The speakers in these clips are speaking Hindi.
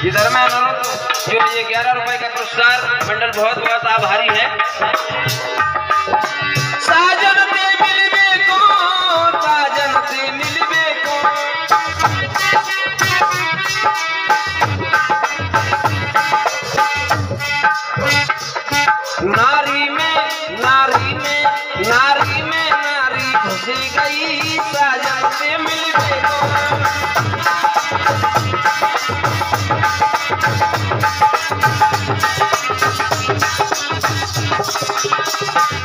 शर्मा अनुरोध जो ये ग्यारह रुपए का पुरस्कार, मंडल बहुत बहुत आभारी है। नारी में नारी में नारी में नारी घुसी गई, साजन से मिलबे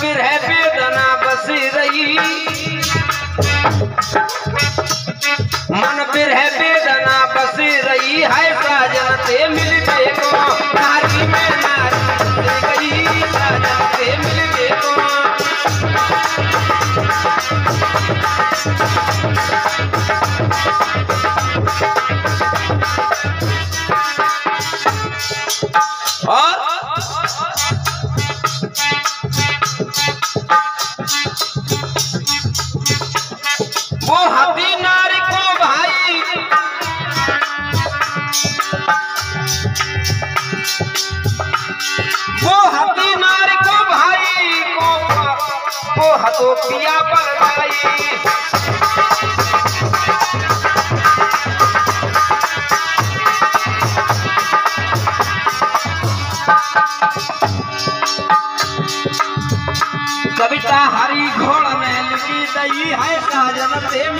फिर है वेदना बसी रही। मन फिर है वेदना बसी रही। है साजन से वो हती नारी को भाई को वो हतो पिया पर भाई कविता हरी घोड़ में लिखी दई है साजन को